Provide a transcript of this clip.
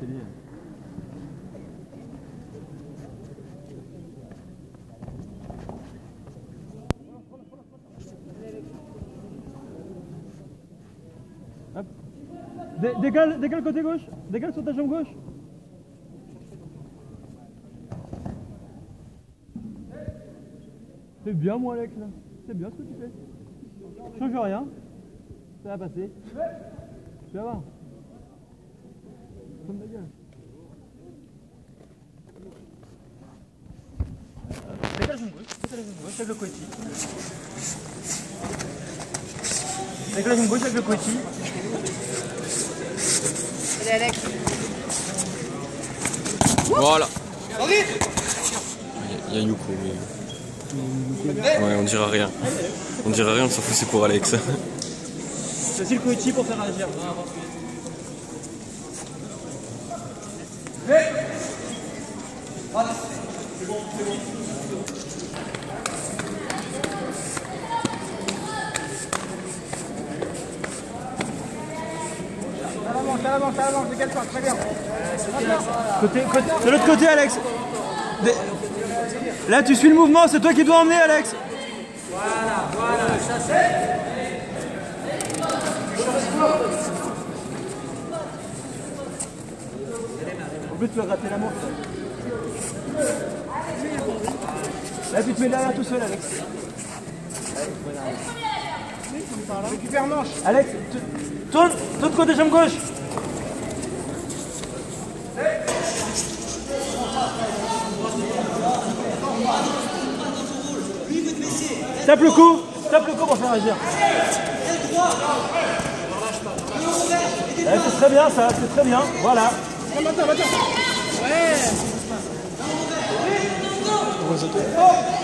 télé. Hop. Dé- Décale, décale côté gauche. Décale sur ta jambe gauche. C'est bien moi Alex là. C'est bien ce que tu fais. Change rien. Ça va passer. Tu vas voir. La jambe gauche avec le coéti. Décale la avec le coéti. Allez Alex. Voilà. Il y a Yuko, mais. Ouais, on dira rien. On dira rien, on s'en fout, c'est pour Alex. C'est aussi le coéti pour faire Côté, côté, de l'autre côté, Alex. Des- Là, tu suis le mouvement, c'est toi qui dois emmener, Alex. En plus, tu vas gratter la manche. Là, tu te mets derrière tout seul, Alex. Récupère manche. Alex, tourne, tourne côté jambe gauche. Tape le coup, tape le coup pour faire agir. Ouais, c'est très bien ça, c'est très bien, voilà. Ouais. Oh